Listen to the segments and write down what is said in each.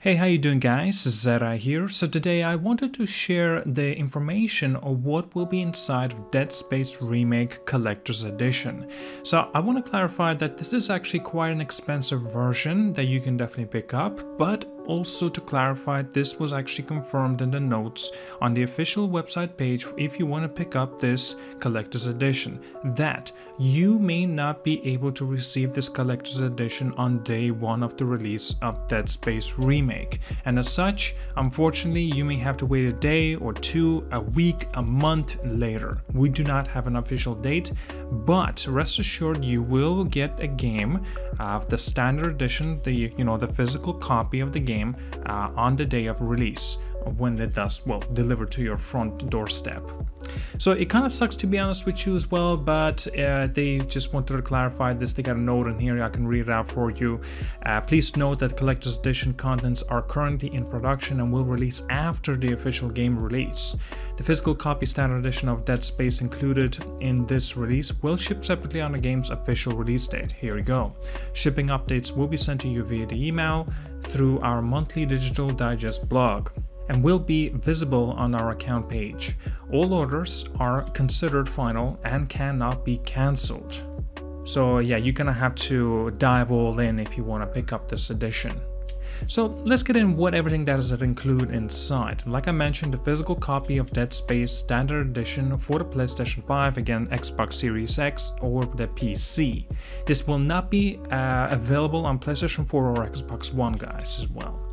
Hey, how you doing guys? Zera here. So today I wanted to share the information of what will be inside of Dead Space Remake Collector's Edition. So I want to clarify that this is actually quite an expensive version that you can definitely pick up, but also to clarify this was actually confirmed in the notes on the official website page if you want to pick up this collector's edition that you may not be able to receive this collector's edition on day one of the release of Dead Space Remake. And as such unfortunately you may have to wait a day or two a week a month later. We do not have an official date but rest assured you will get a game of the standard edition the you know the physical copy of the game game uh, on the day of release when it does well deliver to your front doorstep. So it kind of sucks to be honest with you as well but uh, they just wanted to clarify this. They got a note in here i can read it out for you. Uh, please note that collector's edition contents are currently in production and will release after the official game release. The physical copy standard edition of dead space included in this release will ship separately on the game's official release date. Here we go. Shipping updates will be sent to you via the email through our monthly digital digest blog and will be visible on our account page. All orders are considered final and cannot be cancelled. So yeah, you're gonna have to dive all in if you want to pick up this edition. So let's get in what everything does it include inside. Like I mentioned, the physical copy of Dead Space Standard Edition for the PlayStation 5, again Xbox Series X or the PC. This will not be uh, available on PlayStation 4 or Xbox One guys as well.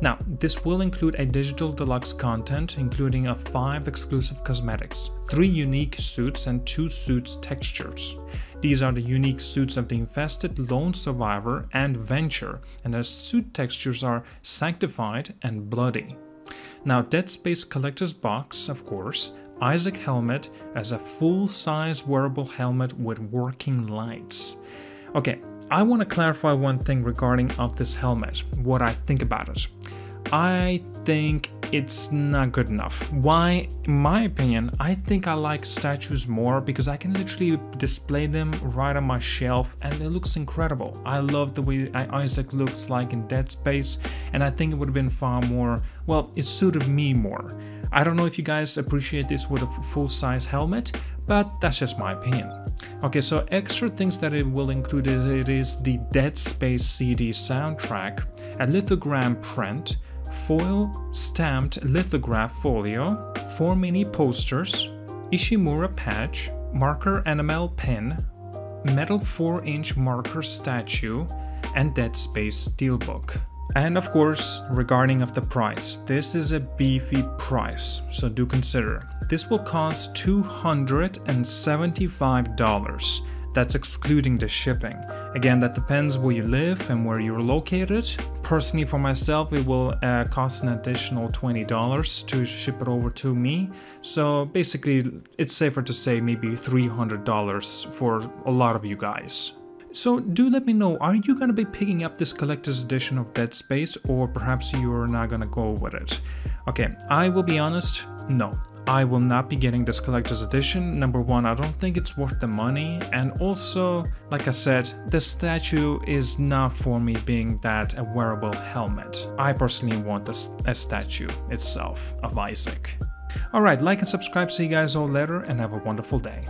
Now, this will include a digital deluxe content, including a 5 exclusive cosmetics, 3 unique suits and 2 suits textures. These are the unique suits of the Infested, Lone Survivor, and Vintage, and the suit textures are Sanctified and Bloody. Now, Dead Space Collector's Box, of course, Isaac Helmet as a full-size wearable helmet with working lights. Okay, I want to clarify one thing regarding of this helmet, what I think about it. I think it's not good enough. Why? In my opinion, I think I like statues more because I can literally display them right on my shelf and it looks incredible. I love the way Isaac looks like in Dead Space and I think it would have been far more, well, it suited me more. I don't know if you guys appreciate this with a full-size helmet, but that's just my opinion. Okay, so extra things that it will include it is the Dead Space CD soundtrack, a lithogram print, foil stamped lithograph folio, four mini posters, Ishimura patch, marker enamel pen, metal 4-inch marker statue, and Dead Space steelbook. And of course, regarding of the price, this is a beefy price, so do consider. This will cost $275. That's excluding the shipping. Again, that depends where you live and where you're located. Personally, for myself, it will uh, cost an additional $20 to ship it over to me. So basically, it's safer to say maybe $300 for a lot of you guys. So do let me know, are you gonna be picking up this collector's edition of Dead Space or perhaps you're not gonna go with it? Okay, I will be honest, no. I will not be getting this collector's edition. Number one, I don't think it's worth the money. And also, like I said, the statue is not for me being that a wearable helmet. I personally want a, a statue itself of Isaac. Alright, like and subscribe, see you guys all later, and have a wonderful day.